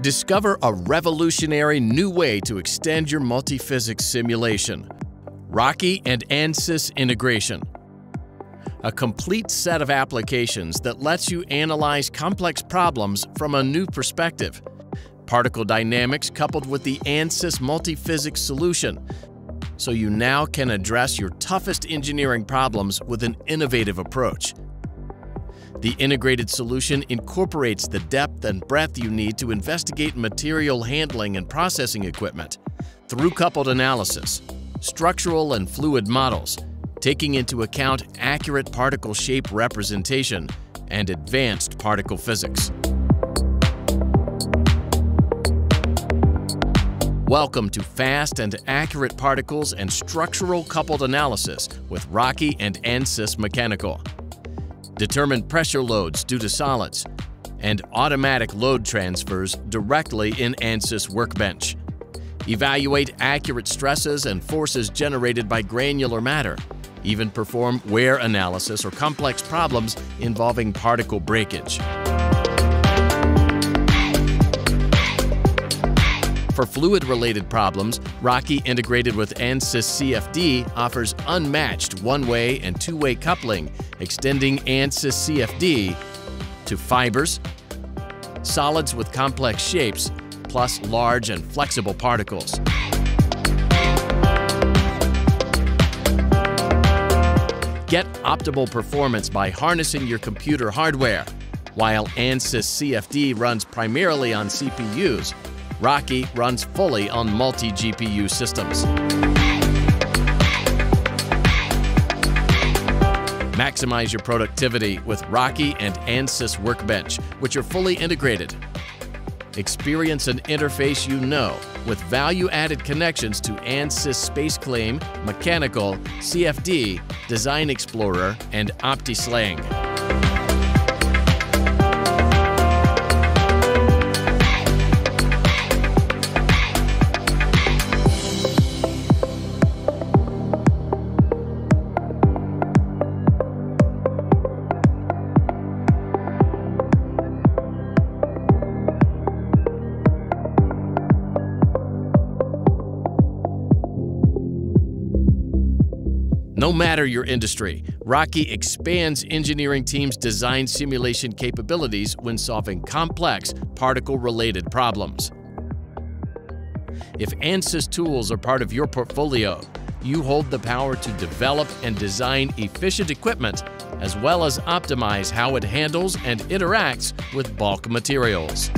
Discover a revolutionary new way to extend your multiphysics simulation. Rocky and ANSYS integration. A complete set of applications that lets you analyze complex problems from a new perspective. Particle dynamics coupled with the ANSYS multiphysics solution, so you now can address your toughest engineering problems with an innovative approach. The integrated solution incorporates the depth and breadth you need to investigate material handling and processing equipment through coupled analysis, structural and fluid models, taking into account accurate particle shape representation and advanced particle physics. Welcome to fast and accurate particles and structural coupled analysis with Rocky and ANSYS Mechanical determine pressure loads due to solids, and automatic load transfers directly in ANSYS Workbench. Evaluate accurate stresses and forces generated by granular matter. Even perform wear analysis or complex problems involving particle breakage. For fluid-related problems, Rocky integrated with ANSYS CFD offers unmatched one-way and two-way coupling, extending ANSYS CFD to fibers, solids with complex shapes, plus large and flexible particles. Get optimal performance by harnessing your computer hardware. While ANSYS CFD runs primarily on CPUs, Rocky runs fully on multi-GPU systems. Maximize your productivity with Rocky and ANSYS Workbench, which are fully integrated. Experience an interface you know with value-added connections to ANSYS SpaceClaim, Mechanical, CFD, DesignXplorer, and OptiSlang. No matter your industry, Rocky expands engineering teams' design simulation capabilities when solving complex particle-related problems. If ANSYS tools are part of your portfolio, you hold the power to develop and design efficient equipment as well as optimize how it handles and interacts with bulk materials.